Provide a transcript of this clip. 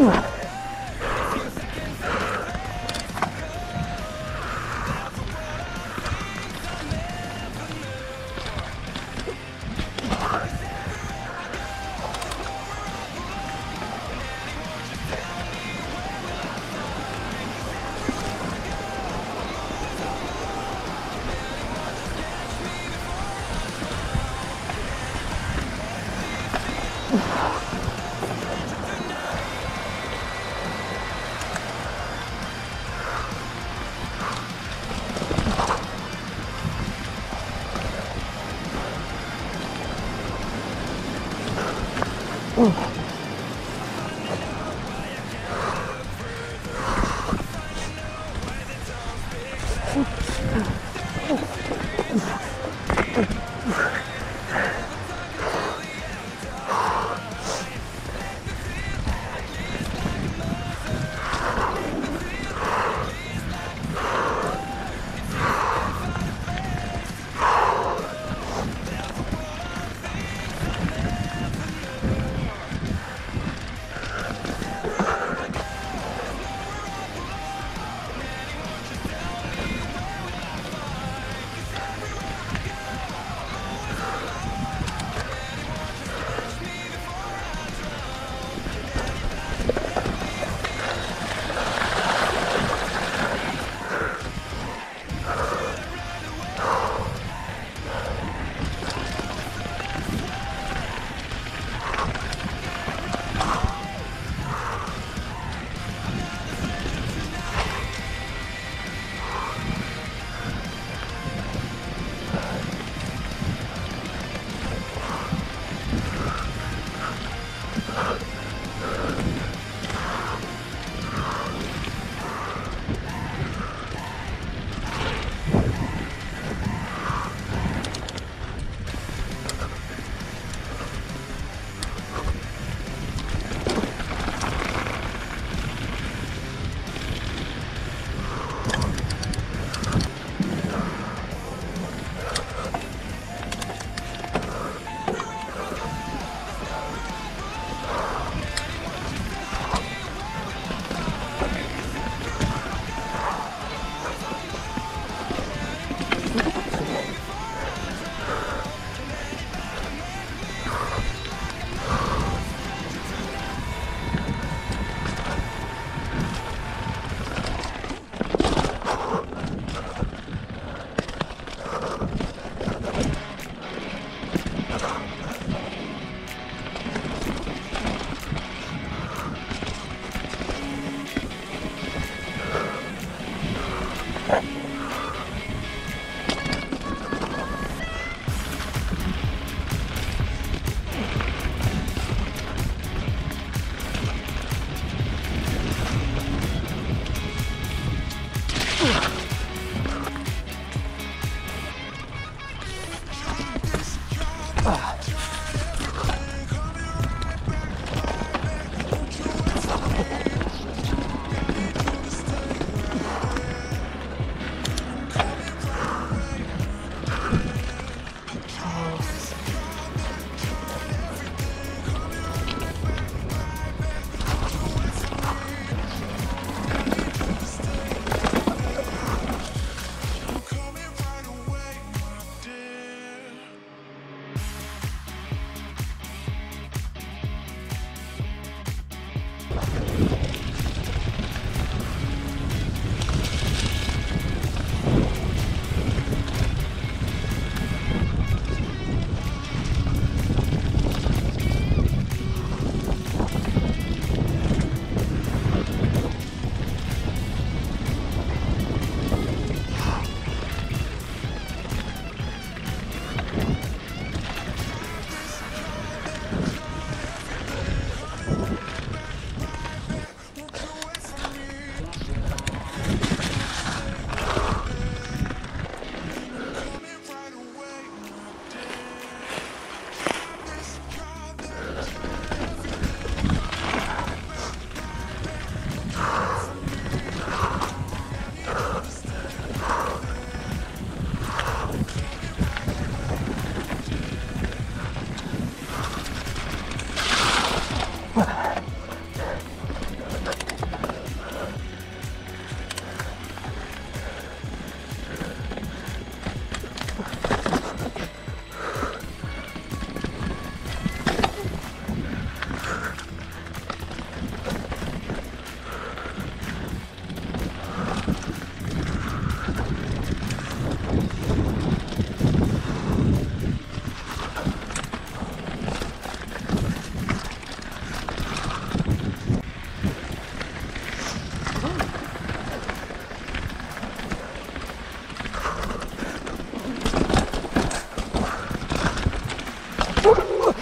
Ugh. Oops. Ow.